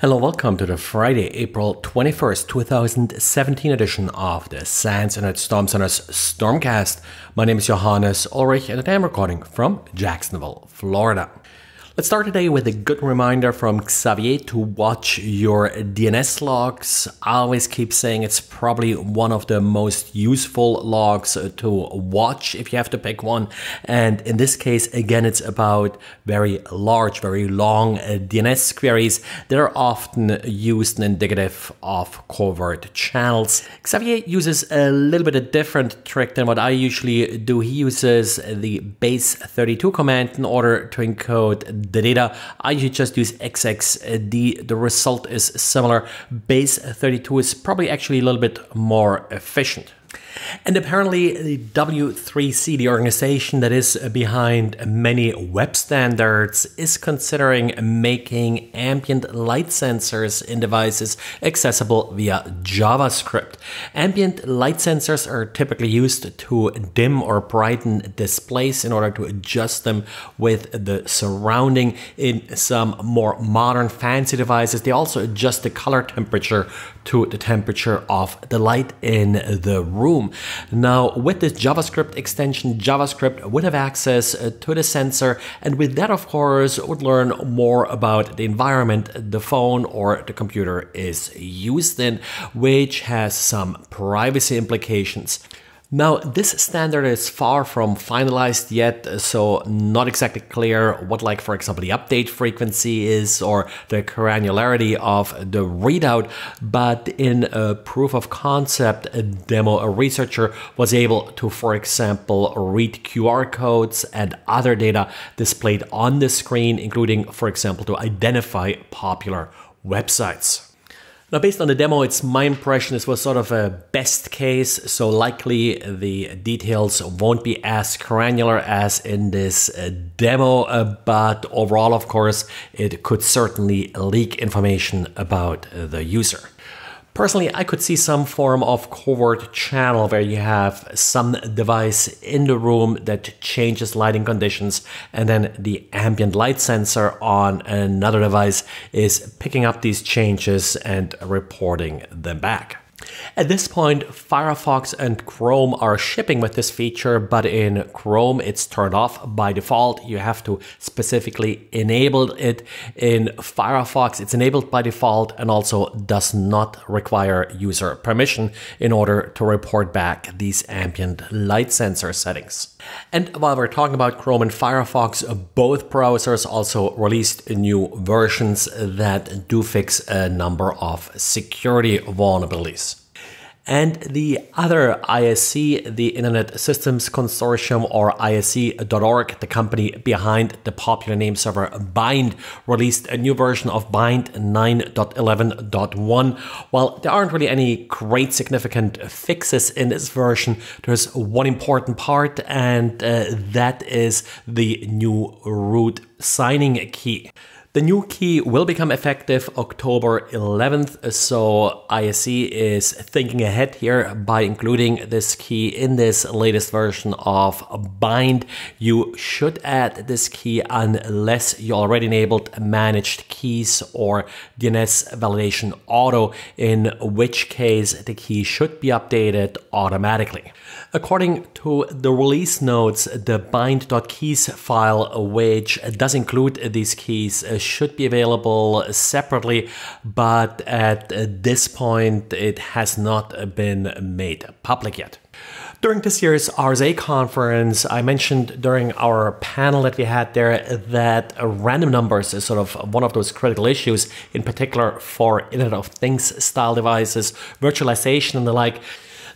Hello, welcome to the Friday, April 21st, 2017 edition of the SANS Internet Storm Center's Stormcast. My name is Johannes Ulrich and I am recording from Jacksonville, Florida. Let's start today with a good reminder from Xavier to watch your DNS logs. I always keep saying it's probably one of the most useful logs to watch if you have to pick one. And in this case, again, it's about very large, very long DNS queries that are often used and indicative of covert channels. Xavier uses a little bit of different trick than what I usually do. He uses the base 32 command in order to encode the data. I usually just use XXD. Uh, the result is similar. Base 32 is probably actually a little bit more efficient. And apparently, the W3C, the organization that is behind many web standards, is considering making ambient light sensors in devices accessible via JavaScript. Ambient light sensors are typically used to dim or brighten displays in order to adjust them with the surrounding. In some more modern, fancy devices, they also adjust the color temperature to the temperature of the light in the room. Now, with this JavaScript extension, JavaScript would have access uh, to the sensor, and with that, of course, would learn more about the environment the phone or the computer is used in, which has some privacy implications. Now, this standard is far from finalized yet, so not exactly clear what, like, for example, the update frequency is or the granularity of the readout. But in a proof of concept demo, a researcher was able to, for example, read QR codes and other data displayed on the screen, including, for example, to identify popular websites. Now, based on the demo, it's my impression this was sort of a best case, so likely the details won't be as granular as in this uh, demo, uh, but overall, of course, it could certainly leak information about uh, the user. Personally, I could see some form of covert channel where you have some device in the room that changes lighting conditions, and then the ambient light sensor on another device is picking up these changes and reporting them back. At this point, Firefox and Chrome are shipping with this feature, but in Chrome it's turned off by default. You have to specifically enable it. In Firefox, it's enabled by default and also does not require user permission in order to report back these ambient light sensor settings. And while we're talking about Chrome and Firefox, both browsers also released new versions that do fix a number of security vulnerabilities. And the other ISC, the Internet Systems Consortium or ISC.org, the company behind the popular name server Bind, released a new version of Bind 9.11.1. While there aren't really any great significant fixes in this version, there's one important part, and uh, that is the new root signing key. The new key will become effective October 11th, so ISC is thinking ahead here by including this key in this latest version of Bind. You should add this key unless you already enabled managed keys or DNS validation auto, in which case the key should be updated automatically. According to the release notes, the bind.keys file, which does include these keys, should be available separately, but at this point it has not been made public yet. During this year's RSA conference, I mentioned during our panel that we had there that random numbers is sort of one of those critical issues, in particular for Internet of Things style devices, virtualization and the like.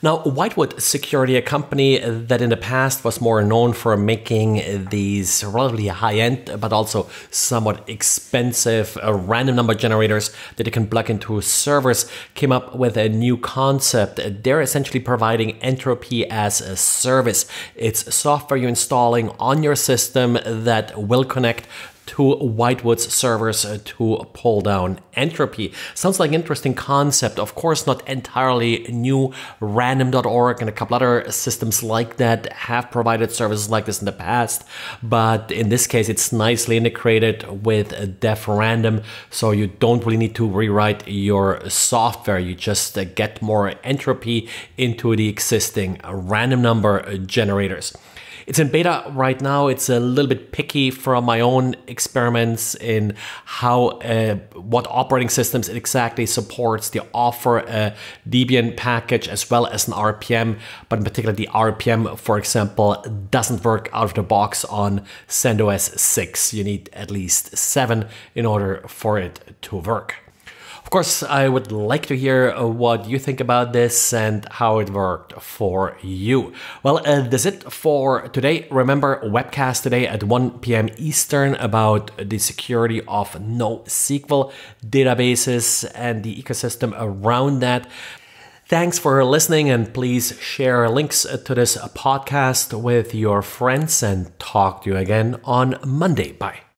Now, Whitewood Security, a company that in the past was more known for making these relatively high end but also somewhat expensive uh, random number generators that you can plug into servers, came up with a new concept. They're essentially providing entropy as a service. It's software you're installing on your system that will connect to Whitewood's servers uh, to pull down entropy. Sounds like an interesting concept. Of course, not entirely new. Random.org and a couple other systems like that have provided services like this in the past, but in this case, it's nicely integrated with dev random, so you don't really need to rewrite your software. You just uh, get more entropy into the existing random number generators. It's in beta right now. It's a little bit picky from my own experiments in how uh, what operating systems it exactly supports. They offer a Debian package as well as an RPM, but in particular the RPM, for example, doesn't work out of the box on CentOS 6. You need at least 7 in order for it to work course, I would like to hear uh, what you think about this and how it worked for you. Well, uh, that's it for today. Remember, webcast today at 1 p.m. Eastern about the security of NoSQL databases and the ecosystem around that. Thanks for listening, and please share links to this podcast with your friends and talk to you again on Monday. Bye.